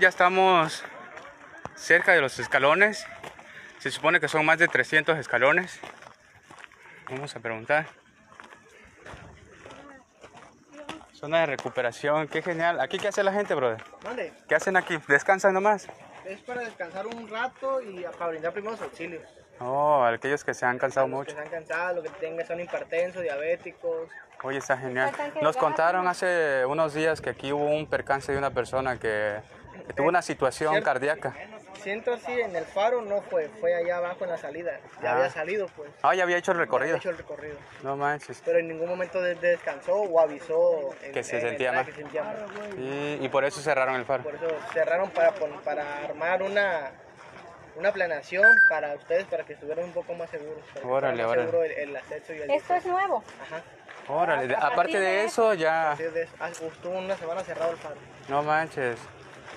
Ya estamos cerca de los escalones. Se supone que son más de 300 escalones. Vamos a preguntar. Zona de recuperación, qué genial. ¿Aquí qué hace la gente, brother? ¿Dónde? ¿Qué hacen aquí? ¿Descansan nomás? Es para descansar un rato y para brindar primeros auxilios. Oh, aquellos que se han cansado Los mucho. Que se han cansado, los que tengan, son hipertensos, diabéticos. Oye, está genial. Nos contaron hace unos días que aquí hubo un percance de una persona que, que tuvo una situación Cierto. cardíaca. Siento así, en el faro no fue, fue allá abajo en la salida. Ya Ah. había salido, pues. Ah, ya había hecho el Ya recorrido. había hecho el recorrido. No manches. Pero en ningún momento de- descansó o avisó en- Que se en sentía mal. que se sentía mal. Y, y por eso cerraron el faro. Por eso cerraron para, para armar una, una planeación para ustedes, para que estuvieran un poco más seguros. Órale, más órale. seguro el, el acceso y el Esto es nuevo. Ajá. Órale, aparte de de eso ya... Ah, estuvo una semana cerrado el faro. No manches.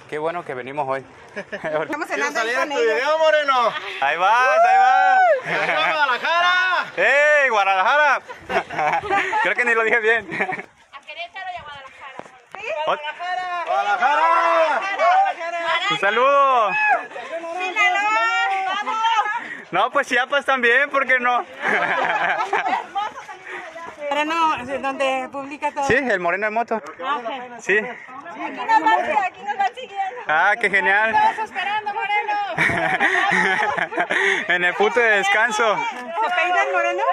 Qué bueno que venimos hoy. Estamos cenando ahí con ellos. video, Moreno! ahí vas, ahí vas. ¡Arriba Guadalajara! ¡Ey, Guadalajara! Creo que ni lo dije bien. A Querétaro y a Guadalajara. Ot- ¡Guadalajara! Un saludo. No, pues Chiapas también, ¿por qué no? Pero no, donde publica todo. Sí, el moreno de moto. Sí. Aquí nos van, aquí nos van siguiendo. Ah, qué genial. Estamos esperando, Moreno. En el punto de descanso. ¿Se peina el moreno?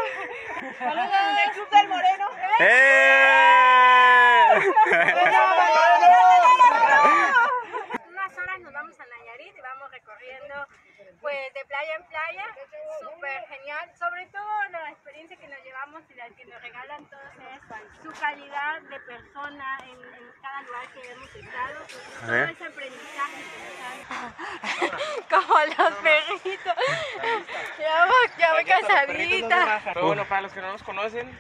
Saludos del Club del Moreno. ¡Eh! unas horas nos vamos a Nayarit y vamos recorriendo pues de playa en playa, súper genial, sobre todo la experiencia que nos llevamos y la que nos regalan todos es su calidad de persona en, en cada lugar que hemos estado, todo ese aprendizaje que nos dan. Como los perritos, ya voy, ya voy cansadita. Pero bueno, para los que no nos conocen,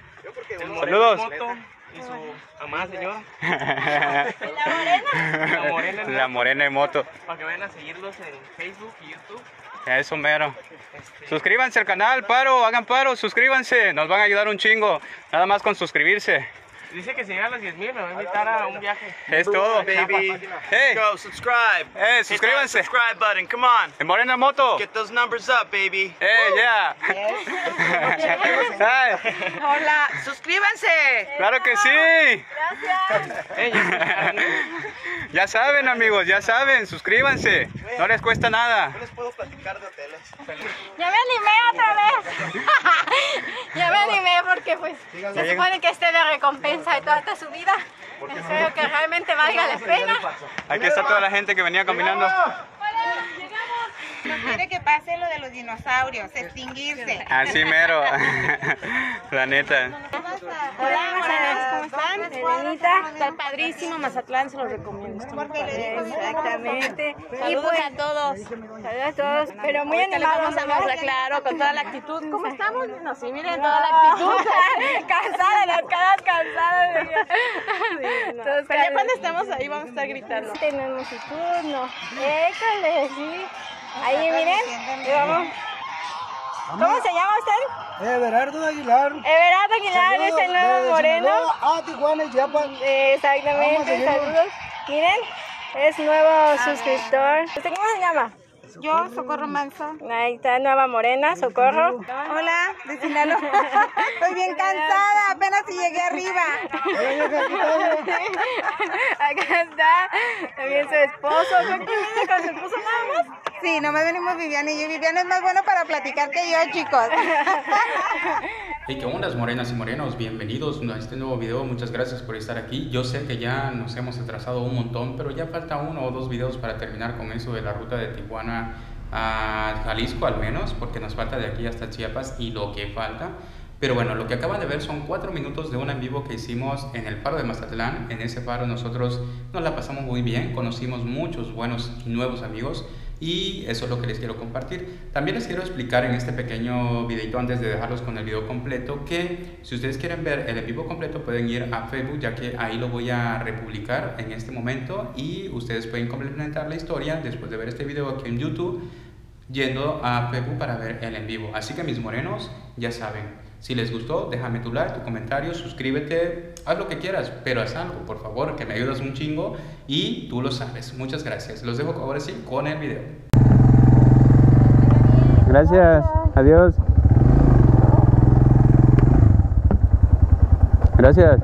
Saludos. Moto y su amada señora, La morena. la Morena en La morena moto. para que vayan a seguirlos en Facebook y YouTube. Eso mero. Este, Suscríbanse al canal, paro, hagan paro, suscríbanse. Nos van a ayudar un chingo. Nada más con suscribirse. Dice que si llega a los 10 mil me va a invitar a un viaje. Es todo. Baby, Hey, go subscribe. eh, Hit that suscríbanse. subscribe button. Come on. El moreno de moto. Get those numbers up, baby. Eh, yeah. Ay, Hola, suscríbanse. claro que sí. Gracias. Eh, ya saben, amigos, ya saben. Suscríbanse. No les cuesta nada. No les puedo platicar de hoteles. Ya me animé otra vez. ya me animé porque pues se supone que este es la de toda esta subida. Espero que realmente valga la pena. Aquí está toda la gente que venía caminando. No quiere que pase lo de los dinosaurios, extinguirse. Así mero. La neta. Hola, ¿cómo están? Elenita, está padrísimo, Mazatlán se lo recomiendo. Exactamente. Y Saludos pues a todos. saludos a todos, pero muy animados. vamos a mostrar, claro, con toda la actitud. ¿Cómo estamos? No, sí, miren, toda la actitud. Cansadas, las caras cansadas. Pero ya cuando estemos ahí vamos a estar gritando. Tenemos su turno. École, sí. Ahí miren, y vamos. ¿Cómo se llama usted? Everardo Aguilar. Everardo Aguilar es el nuevo moreno. Ah, Tijuana, Chiapas. Exactamente, saludos. Miren, es nuevo suscriptor. ¿Usted cómo se llama? Yo, Socorro Manso. Ahí está, nueva morena, socorro. Hola, de Sinaloa. Estoy bien cansada, apenas si llegué arriba. Acá está, también su esposo. ¿Con quién viene? ¿Con su esposo nada más? Sí, nomás venimos Viviana y yo. Viviana es más bueno para platicar que yo, chicos. Hey, ¿qué ondas, morenas y morenos? Bienvenidos a este nuevo video. Muchas gracias por estar aquí. Yo sé que ya nos hemos atrasado un montón, pero ya falta uno o dos videos para terminar con eso de la ruta de Tijuana a Jalisco, al menos, porque nos falta de aquí hasta Chiapas y lo que falta. Pero bueno, lo que acaban de ver son cuatro minutos de un en vivo que hicimos en el faro de Mazatlán. En ese faro nosotros nos la pasamos muy bien, conocimos muchos buenos y nuevos amigos y eso es lo que les quiero compartir. También les quiero explicar en este pequeño videito antes de dejarlos con el video completo que si ustedes quieren ver el en vivo completo pueden ir a Facebook ya que ahí lo voy a republicar en este momento y ustedes pueden complementar la historia después de ver este video aquí en YouTube yendo a Facebook para ver el en vivo. Así que mis morenos, ya saben, si les gustó, déjame tu like, tu comentario, suscríbete, haz lo que quieras, pero haz algo, por favor, que me ayudas un chingo y tú lo sabes. Muchas gracias. Los dejo ahora sí con el video. Gracias. Adiós. Gracias.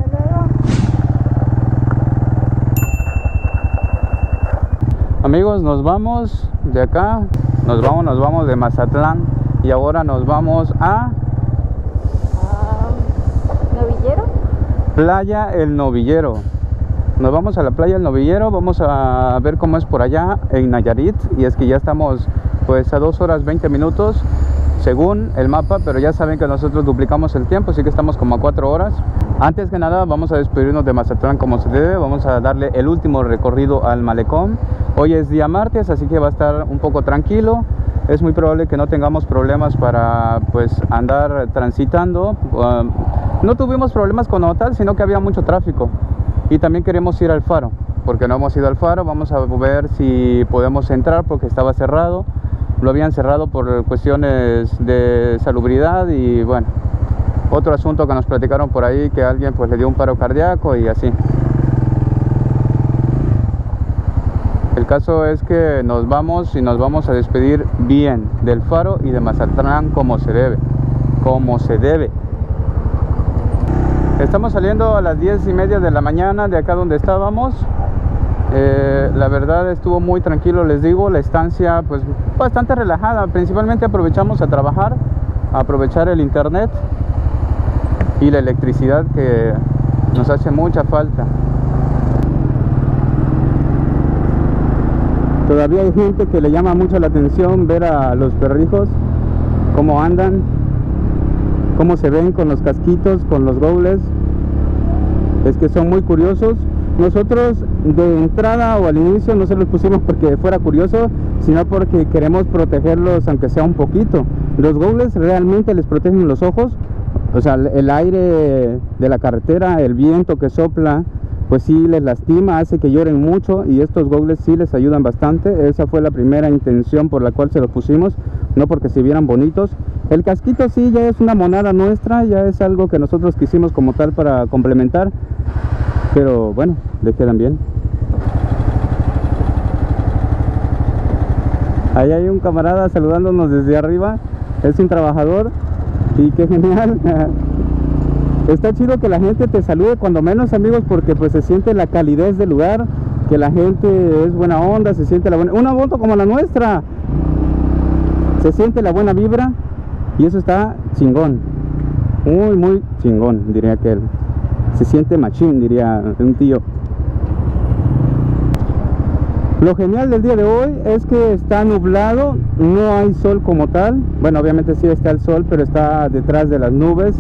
Amigos, nos vamos de acá. Nos vamos, nos vamos de Mazatlán. Y ahora nos vamos a ¿Novillero? Playa El Novillero. Nos vamos a la playa El Novillero, vamos a ver cómo es por allá en Nayarit. Y es que ya estamos pues a 2 horas 20 minutos según el mapa, pero ya saben que nosotros duplicamos el tiempo, así que estamos como a 4 horas. Antes que nada vamos a despedirnos de Mazatlán como se debe, vamos a darle el último recorrido al malecón. Hoy es día martes, así que va a estar un poco tranquilo. Es muy probable que no tengamos problemas para pues andar transitando. Uh, no tuvimos problemas con tal, sino que había mucho tráfico. Y también queremos ir al faro, porque no hemos ido al faro. Vamos a ver si podemos entrar porque estaba cerrado. Lo habían cerrado por cuestiones de salubridad y bueno, otro asunto que nos platicaron por ahí que alguien pues le dio un paro cardíaco y así. El caso es que nos vamos y nos vamos a despedir bien del faro y de Mazatlán como se debe, como se debe. Estamos saliendo a las 10 y media de la mañana de acá donde estábamos. Eh, la verdad estuvo muy tranquilo, les digo, la estancia pues bastante relajada. Principalmente aprovechamos a trabajar, a aprovechar el internet y la electricidad que nos hace mucha falta. Todavía hay gente que le llama mucho la atención ver a los perrijos, cómo andan, cómo se ven con los casquitos, con los gobles. Es que son muy curiosos. Nosotros de entrada o al inicio no se los pusimos porque fuera curioso, sino porque queremos protegerlos aunque sea un poquito. Los gobles realmente les protegen los ojos, o sea, el aire de la carretera, el viento que sopla, pues sí les lastima, hace que lloren mucho y estos goggles sí les ayudan bastante. Esa fue la primera intención por la cual se los pusimos, no porque se vieran bonitos. El casquito sí ya es una monada nuestra, ya es algo que nosotros quisimos como tal para complementar, pero bueno, le quedan bien. Ahí hay un camarada saludándonos desde arriba, es un trabajador y qué genial. Está chido que la gente te salude cuando menos amigos porque pues se siente la calidez del lugar, que la gente es buena onda, se siente la buena... Una moto como la nuestra, se siente la buena vibra y eso está chingón, muy muy chingón diría que él. Se siente machín diría un tío. Lo genial del día de hoy es que está nublado, no hay sol como tal. Bueno, obviamente sí está el sol, pero está detrás de las nubes.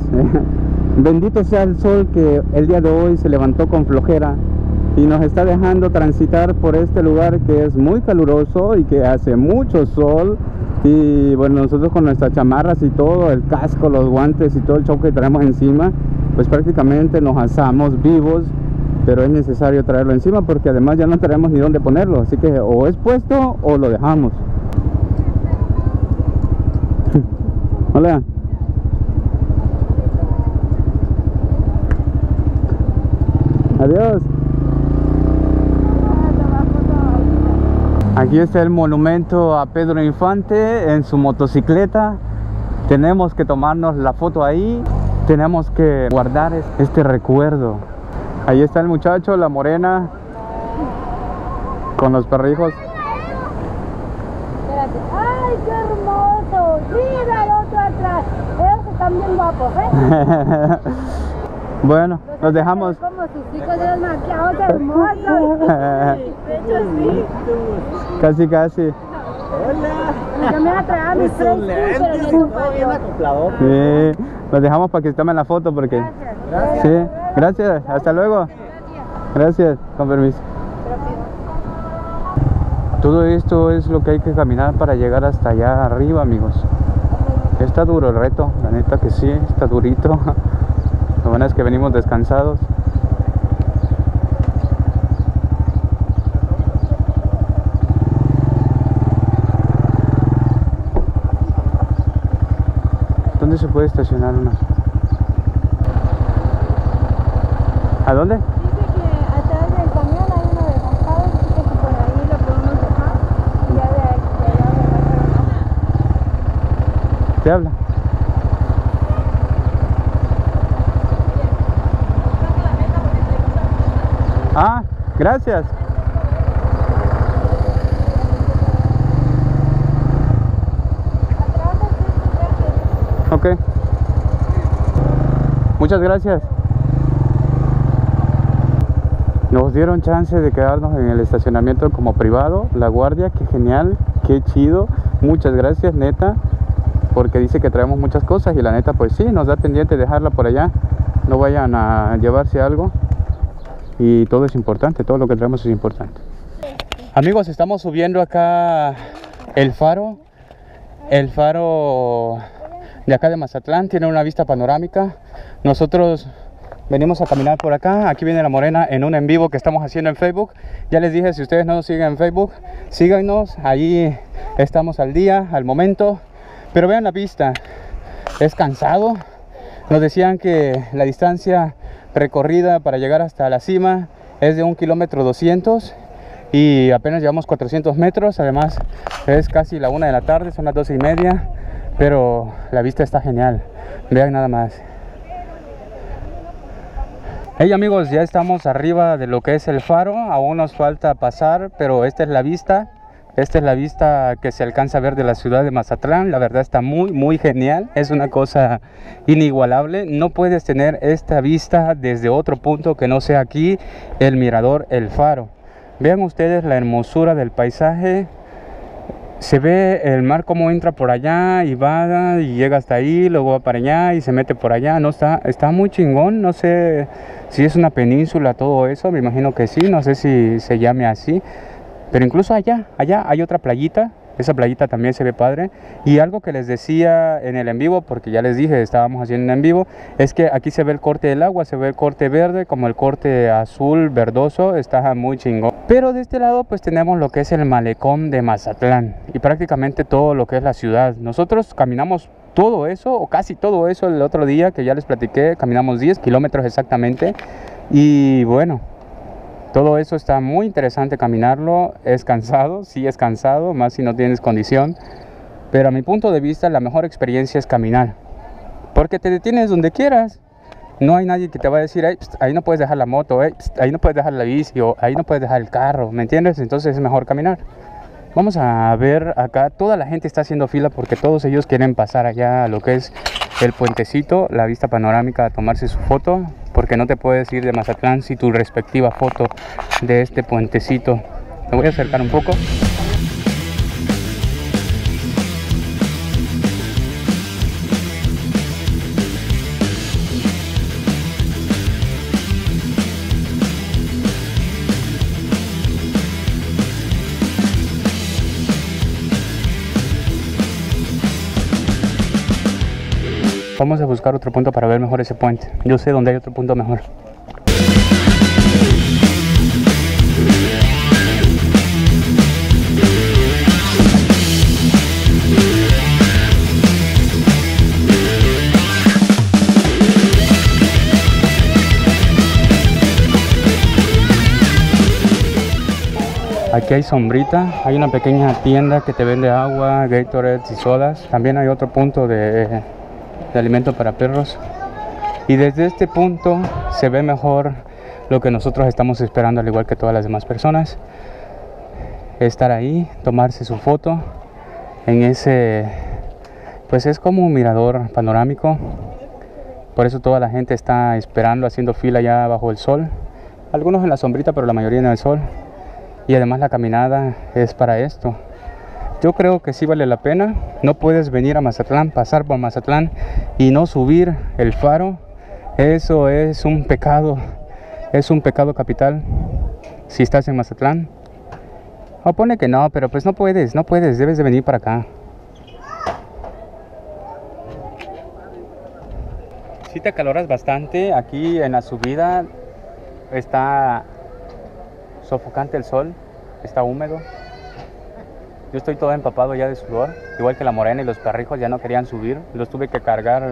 Bendito sea el sol que el día de hoy se levantó con flojera y nos está dejando transitar por este lugar que es muy caluroso y que hace mucho sol. Y bueno, nosotros con nuestras chamarras y todo, el casco, los guantes y todo el show que traemos encima, pues prácticamente nos asamos vivos, pero es necesario traerlo encima porque además ya no tenemos ni dónde ponerlo, así que o es puesto o lo dejamos. Hola. Adiós. Aquí está el monumento a Pedro Infante en su motocicleta. Tenemos que tomarnos la foto ahí. Tenemos que guardar este recuerdo. Ahí está el muchacho, la morena, con los perrijos. Espérate. ¡Ay, qué hermoso! Mira el otro atrás. Ellos están bien guapos, ¿eh? Bueno, nos dejamos. Como sus hijos de los maquillados hermosos. De hecho, sí. Casi, casi. Yo me voy a mis tres no puedo. Sí, los dejamos para que tomen la foto porque... Gracias. Sí, gracias, hasta luego. Gracias, con permiso. Todo esto es lo que hay que caminar para llegar hasta allá arriba, amigos. Está duro el reto, la neta que sí, está durito. Lo bueno es que venimos descansados. se puede estacionar uno. ¿A dónde? Dice que atrás del camión hay uno de rascado, así que por ahí lo podemos dejar. Y ya de, allá ¿Te habla? Ah, gracias. Ok. Muchas gracias. Nos dieron chance de quedarnos en el estacionamiento como privado. La guardia, qué genial, qué chido. Muchas gracias, neta. Porque dice que traemos muchas cosas y la neta, pues sí, nos da pendiente dejarla por allá. No vayan a llevarse algo. Y todo es importante, todo lo que traemos es importante. Amigos, estamos subiendo acá el faro. El faro de acá de Mazatlán tiene una vista panorámica. Nosotros venimos a caminar por acá. Aquí viene la morena en un en vivo que estamos haciendo en Facebook. Ya les dije, si ustedes no nos siguen en Facebook, síganos. Ahí estamos al día, al momento. Pero vean la vista. Es cansado. Nos decían que la distancia recorrida para llegar hasta la cima es de un kilómetro 200 y apenas llevamos 400 metros. Además, es casi la una de la tarde, son las doce y media, pero la vista está genial. Vean nada más. Hey amigos, ya estamos arriba de lo que es el faro. Aún nos falta pasar, pero esta es la vista. Esta es la vista que se alcanza a ver de la ciudad de Mazatlán. La verdad está muy, muy genial. Es una cosa inigualable. No puedes tener esta vista desde otro punto que no sea aquí, el mirador, el faro. Vean ustedes la hermosura del paisaje. Se ve el mar como entra por allá y va y llega hasta ahí, luego va para allá y se mete por allá. No está, está muy chingón. No sé si es una península todo eso. Me imagino que sí. No sé si se llame así. Pero incluso allá, allá hay otra playita. Esa playita también se ve padre. Y algo que les decía en el en vivo, porque ya les dije, estábamos haciendo en vivo, es que aquí se ve el corte del agua, se ve el corte verde, como el corte azul, verdoso, está muy chingón. Pero de este lado pues tenemos lo que es el malecón de Mazatlán y prácticamente todo lo que es la ciudad. Nosotros caminamos todo eso, o casi todo eso el otro día que ya les platiqué, caminamos 10 kilómetros exactamente. Y bueno, todo eso está muy interesante caminarlo, es cansado, sí es cansado, más si no tienes condición, pero a mi punto de vista la mejor experiencia es caminar, porque te detienes donde quieras, no hay nadie que te va a decir, "Ey, pst, ahí no puedes dejar la moto, ey, pst, ahí no puedes dejar la bici, o ahí no puedes dejar el carro, ¿me entiendes? Entonces es mejor caminar. Vamos a ver acá, toda la gente está haciendo fila porque todos ellos quieren pasar allá a lo que es el puentecito, la vista panorámica, a tomarse su foto, porque no te puedes ir de Mazatlán sin tu respectiva foto de este puentecito. Me voy a acercar un poco. Vamos a buscar otro punto para ver mejor ese puente. Yo sé dónde hay otro punto mejor. Aquí hay sombrita, hay una pequeña tienda que te vende agua, Gatorade y sodas. También hay otro punto de, de alimento para perros. Y desde este punto se ve mejor lo que nosotros estamos esperando, al igual que todas las demás personas. Estar ahí, tomarse su foto en ese, pues es como un mirador panorámico. Por eso toda la gente está esperando, haciendo fila ya bajo el sol. Algunos en la sombrita, pero la mayoría en el sol. Y además la caminada es para esto. Yo creo que sí vale la pena. No puedes venir a Mazatlán, pasar por Mazatlán y no subir el faro. Eso es un pecado. Es un pecado capital. Si estás en Mazatlán. O pone que no, pero pues no puedes, no puedes. Debes de venir para acá. Si te caloras bastante. Aquí en la subida está sofocante el sol, está húmedo. Yo estoy todo empapado ya de sudor, igual que la morena y los perrijos ya no querían subir. Los tuve que cargar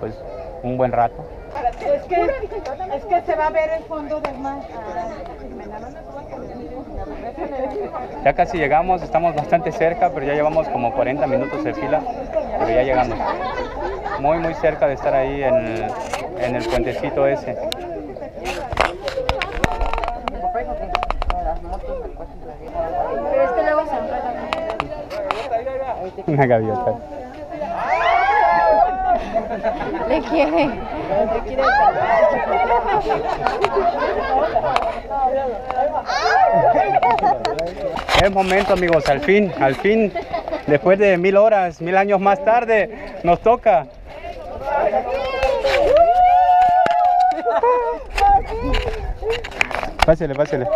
pues un buen rato. Es que, es que se va a ver el fondo del mar. Ya casi llegamos, estamos bastante cerca, pero ya llevamos como 40 minutos de fila, pero ya llegamos. Muy, muy cerca de estar ahí en en el puentecito ese. Pero es que luego se enreda. Una gaviota. Le quiere. Es momento, amigos, al fin, al fin, después de mil horas, mil años más tarde, nos toca. Pásele, pásele.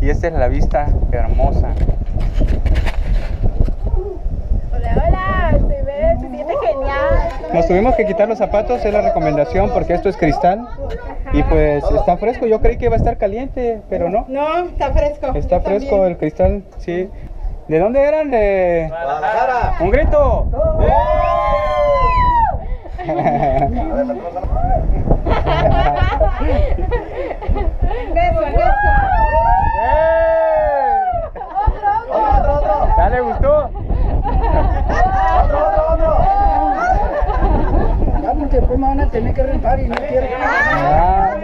Y esta es la vista hermosa. Hola, hola. Se ve, se siente genial. Nos tuvimos que quitar los zapatos, es la recomendación porque esto es cristal y pues está fresco. Yo creí que iba a estar caliente, pero no. No, está fresco. Está fresco el cristal, sí. ¿De dónde eran? De Un grito. Beso, beso. ¿Ya le gustó? Ah.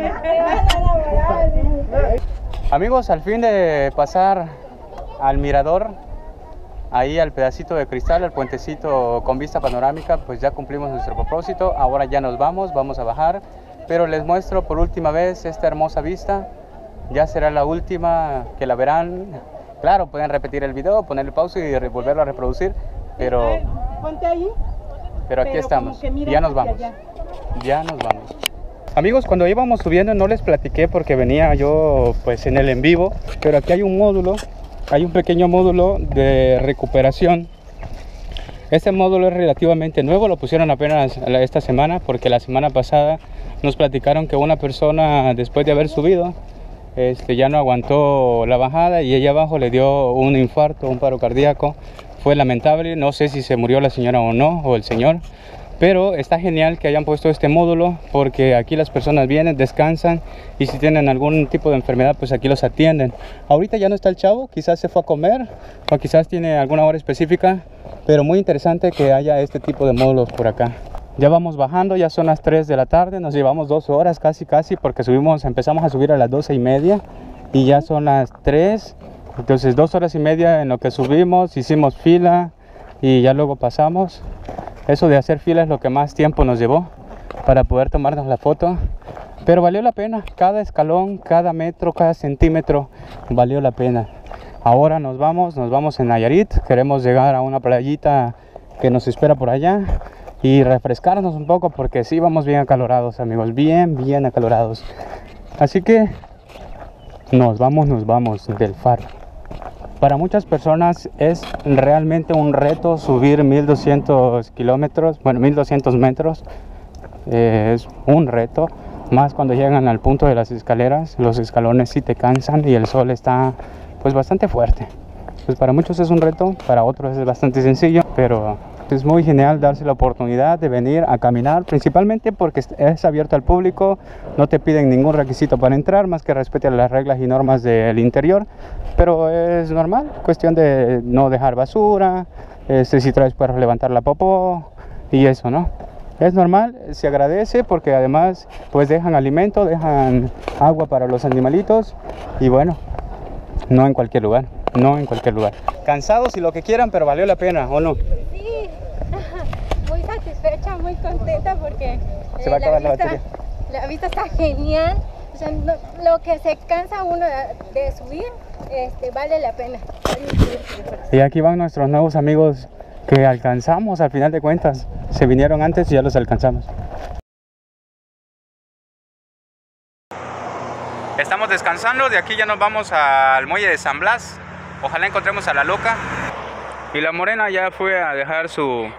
Amigos, al fin de pasar al mirador, ahí al pedacito de cristal, al puentecito con vista panorámica, pues ya cumplimos nuestro propósito. Ahora ya nos vamos, vamos a bajar, pero les muestro por última vez esta hermosa vista. Ya será la última que la verán. Claro, pueden repetir el video, ponerle pausa y volverlo a reproducir, pero, Ponte ahí. pero aquí pero estamos. Ya nos vamos. allá. Ya nos vamos. Amigos, cuando íbamos subiendo no les platiqué porque venía yo pues en el en vivo, pero aquí hay un módulo, hay un pequeño módulo de recuperación. Este módulo es relativamente nuevo, lo pusieron apenas esta semana porque la semana pasada nos platicaron que una persona después de haber subido este, ya no aguantó la bajada y allá abajo le dio un infarto, un paro cardíaco. Fue lamentable, no sé si se murió la señora o no, o el señor, pero está genial que hayan puesto este módulo porque aquí las personas vienen, descansan y si tienen algún tipo de enfermedad, pues aquí los atienden. Ahorita ya no está el chavo, quizás se fue a comer o quizás tiene alguna hora específica, pero muy interesante que haya este tipo de módulos por acá. Ya vamos bajando, ya son las 3 de la tarde, nos llevamos dos horas casi casi porque subimos, empezamos a subir a las 12 y media y ya son las 3, entonces dos horas y media en lo que subimos, hicimos fila y ya luego pasamos. Eso de hacer fila es lo que más tiempo nos llevó para poder tomarnos la foto. Pero valió la pena, cada escalón, cada metro, cada centímetro valió la pena. Ahora nos vamos, nos vamos en Nayarit, queremos llegar a una playita que nos espera por allá y refrescarnos un poco porque sí vamos bien acalorados amigos, bien, bien acalorados. Así que nos vamos, nos vamos del faro. Para muchas personas es realmente un reto subir 1200 kilómetros, bueno, 1200 metros. Eh, es un reto, más cuando llegan al punto de las escaleras, los escalones sí te cansan y el sol está pues bastante fuerte. Pues para muchos es un reto, para otros es bastante sencillo, pero es muy genial darse la oportunidad de venir a caminar, principalmente porque es- abierto al público, no te piden ningún requisito para entrar, más que respete las reglas y normas del interior, pero es normal, cuestión de no dejar basura, este, si traes puedes levantar la popó y eso, ¿no? Es normal, se agradece porque además pues dejan alimento, dejan agua para los animalitos y bueno, no en cualquier lugar, no en cualquier lugar. Cansados y lo que quieran, pero valió la pena, ¿o no? Sí, muy satisfecha, muy contenta porque Se va a eh, acabar la vista, batería. la vista está genial. O sea, no- lo que se cansa uno de, de subir, este, vale la pena. Y aquí van nuestros nuevos amigos que alcanzamos al final de cuentas. Se vinieron antes y ya los alcanzamos. Estamos descansando, de aquí ya nos vamos al muelle de San Blas. Ojalá encontremos a la loca. Y la morena ya fue a dejar su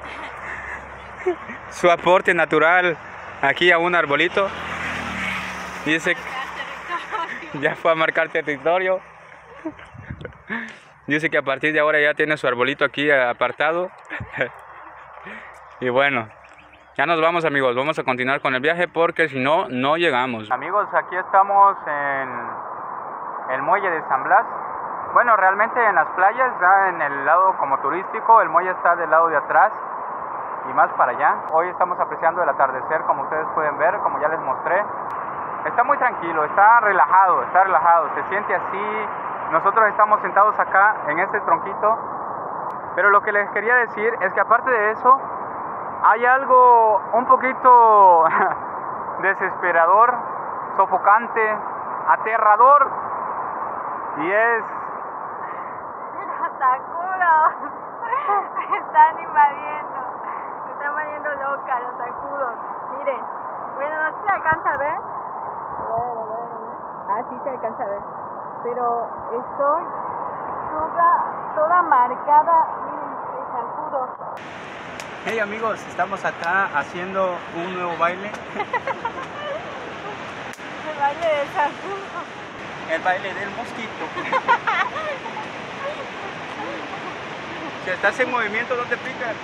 su aporte natural aquí a un arbolito. Dice ya fue a marcar territorio. Dice que a partir de ahora ya tiene su arbolito aquí apartado. y bueno, ya nos vamos amigos, vamos a continuar con el viaje porque si no, no llegamos. Amigos, aquí estamos en el muelle de San Blas. Bueno, realmente en las playas, ya en el lado como turístico, el muelle está del lado de atrás y más para allá. Hoy estamos apreciando el atardecer como ustedes pueden ver, como ya les mostré. Está muy tranquilo, está relajado, está relajado, se siente así. Nosotros estamos sentados acá en este tronquito. Pero lo que les quería decir es que aparte de eso, hay algo un poquito desesperador, sofocante, aterrador. Y es Sakuro. Me están invadiendo. Me están invadiendo loca los sacudos. Miren. Bueno, no se alcanza a ver. Ah, sí se alcanza a ver. Pero estoy toda, toda marcada. Miren, de zancudos. Hey amigos, estamos acá haciendo un nuevo baile. El baile del zancudo. El baile del mosquito. si estás en movimiento, no te picas.